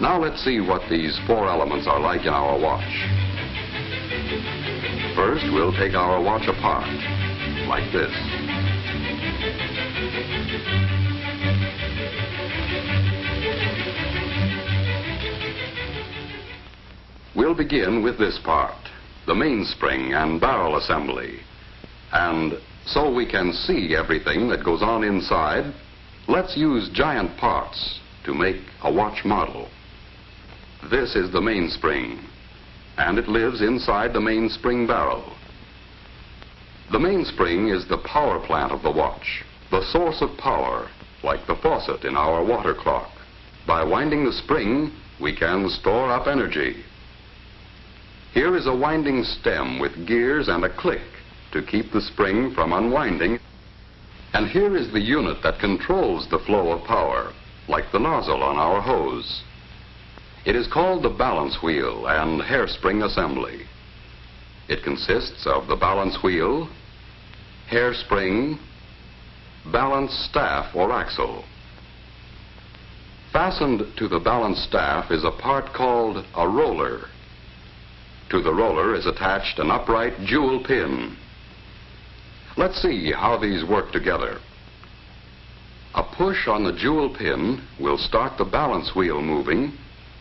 Now let's see what these four elements are like in our watch. First, we'll take our watch apart, like this. We'll begin with this part, the mainspring and barrel assembly. And so we can see everything that goes on inside, let's use giant parts to make a watch model. This is the mainspring, and it lives inside the mainspring barrel. The mainspring is the power plant of the watch, the source of power, like the faucet in our water clock. By winding the spring, we can store up energy. Here is a winding stem with gears and a click to keep the spring from unwinding. And here is the unit that controls the flow of power, like the nozzle on our hose. It is called the balance wheel and hairspring assembly. It consists of the balance wheel, hairspring, balance staff or axle. Fastened to the balance staff is a part called a roller. To the roller is attached an upright jewel pin. Let's see how these work together. A push on the jewel pin will start the balance wheel moving,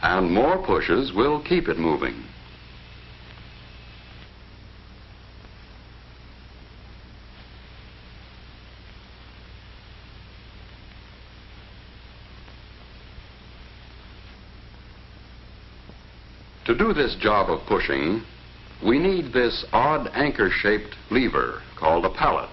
and more pushes will keep it moving. To do this job of pushing, we need this odd anchor-shaped lever called a pallet.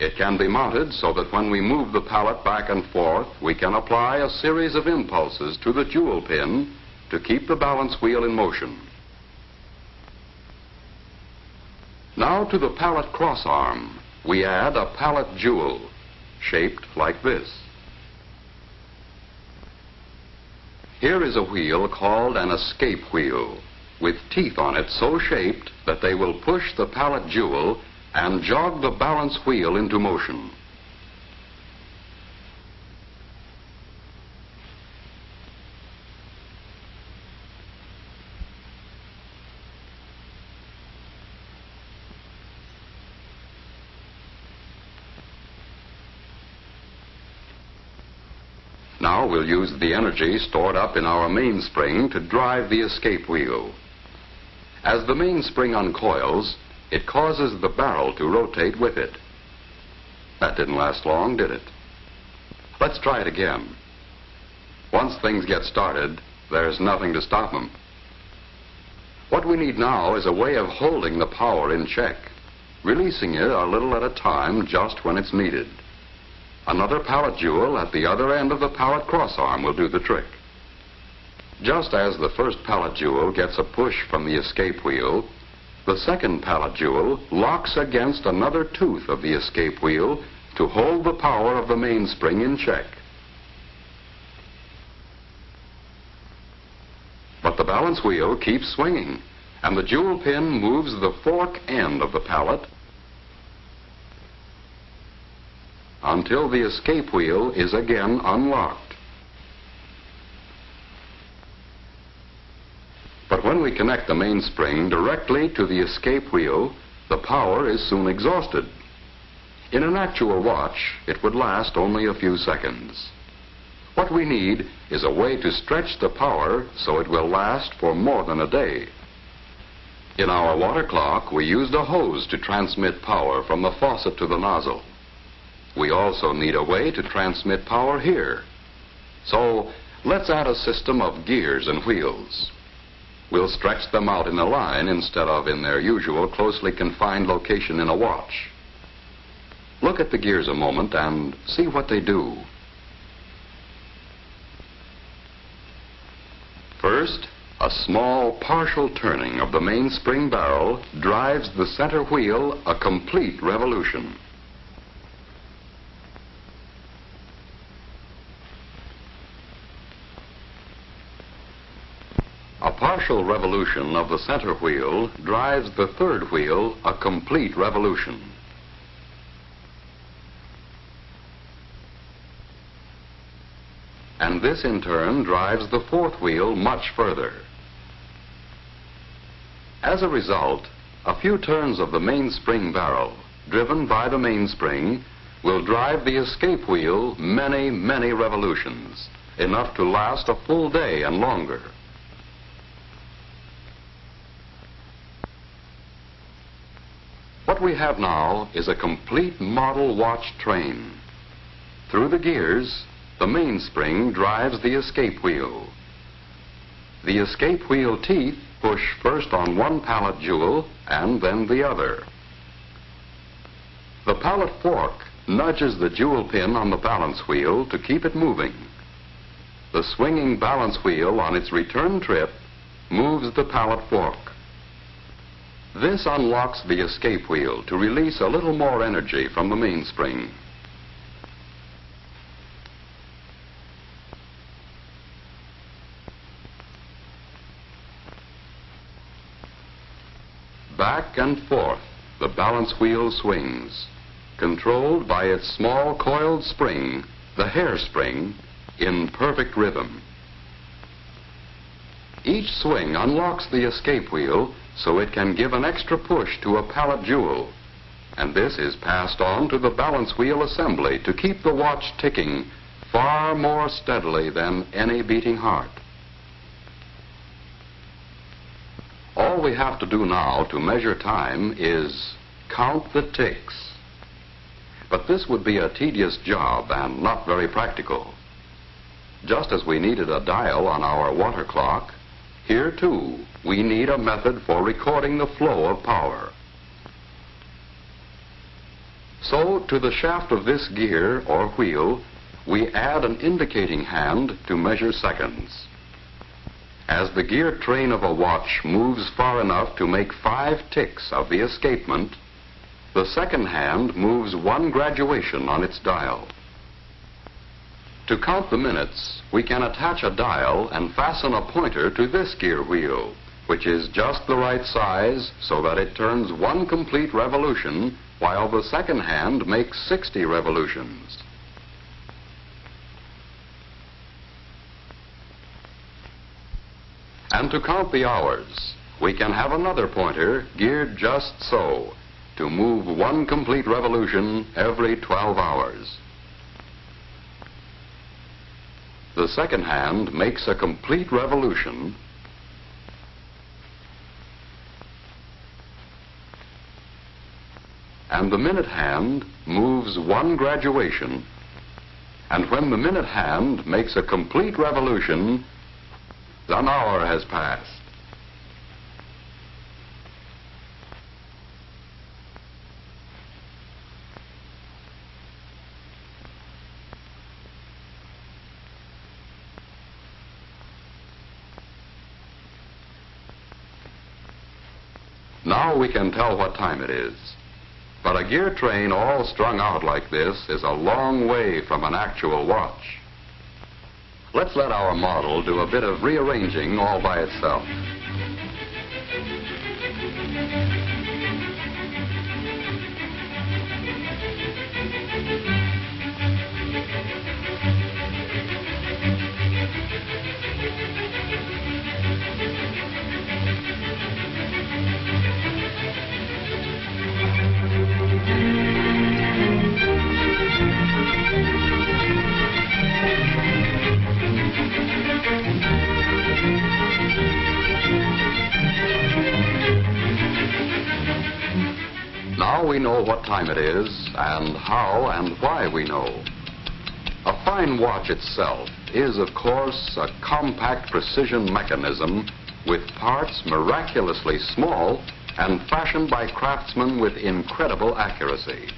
It can be mounted so that when we move the pallet back and forth, we can apply a series of impulses to the jewel pin to keep the balance wheel in motion. Now to the pallet cross arm, we add a pallet jewel shaped like this. Here is a wheel called an escape wheel, with teeth on it so shaped that they will push the pallet jewel and jog the balance wheel into motion. Now we'll use the energy stored up in our mainspring to drive the escape wheel. As the mainspring uncoils, it causes the barrel to rotate with it. That didn't last long, did it? Let's try it again. Once things get started, there's nothing to stop them. What we need now is a way of holding the power in check, releasing it a little at a time just when it's needed. Another pallet jewel at the other end of the pallet crossarm will do the trick. Just as the first pallet jewel gets a push from the escape wheel, the second pallet jewel locks against another tooth of the escape wheel to hold the power of the mainspring in check. But the balance wheel keeps swinging, and the jewel pin moves the fork end of the pallet until the escape wheel is again unlocked. But when we connect the mainspring directly to the escape wheel, the power is soon exhausted. In an actual watch, it would last only a few seconds. What we need is a way to stretch the power so it will last for more than a day. In our water clock, we used a hose to transmit power from the faucet to the nozzle. We also need a way to transmit power here. So let's add a system of gears and wheels. We'll stretch them out in a line instead of in their usual closely confined location in a watch. Look at the gears a moment and see what they do. First, a small partial turning of the mainspring barrel drives the center wheel a complete revolution. A partial revolution of the center wheel drives the third wheel a complete revolution. and this in turn drives the fourth wheel much further. As a result, a few turns of the mainspring barrel, driven by the mainspring, will drive the escape wheel many, many revolutions, enough to last a full day and longer. What we have now is a complete model watch train. Through the gears, the mainspring drives the escape wheel. The escape wheel teeth push first on one pallet jewel and then the other. The pallet fork nudges the jewel pin on the balance wheel to keep it moving. The swinging balance wheel on its return trip moves the pallet fork. This unlocks the escape wheel to release a little more energy from the mainspring. Back and forth, the balance wheel swings, controlled by its small coiled spring, the hairspring, in perfect rhythm. Each swing unlocks the escape wheel so it can give an extra push to a pallet jewel, and this is passed on to the balance wheel assembly to keep the watch ticking far more steadily than any beating heart. All we have to do now to measure time is count the ticks. But this would be a tedious job and not very practical. Just as we needed a dial on our water clock, here too we need a method for recording the flow of power. So to the shaft of this gear or wheel, we add an indicating hand to measure seconds. As the gear train of a watch moves far enough to make five ticks of the escapement, the second hand moves one graduation on its dial. To count the minutes, we can attach a dial and fasten a pointer to this gear wheel, which is just the right size so that it turns one complete revolution while the second hand makes 60 revolutions. And to count the hours, we can have another pointer geared just so to move one complete revolution every 12 hours. The second hand makes a complete revolution and the minute hand moves one graduation and when the minute hand makes a complete revolution an hour has passed. Now we can tell what time it is. But a gear train all strung out like this is a long way from an actual watch. Let's let our model do a bit of rearranging all by itself. What time it is and how and why we know. A fine watch itself is, of course, a compact precision mechanism with parts miraculously small and fashioned by craftsmen with incredible accuracy.